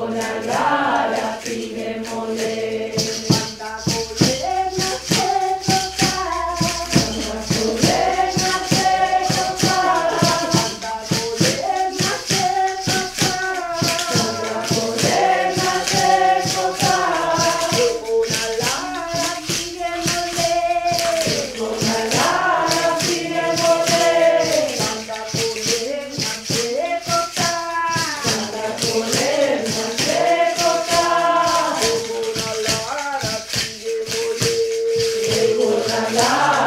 con la lara pide mole. Yeah.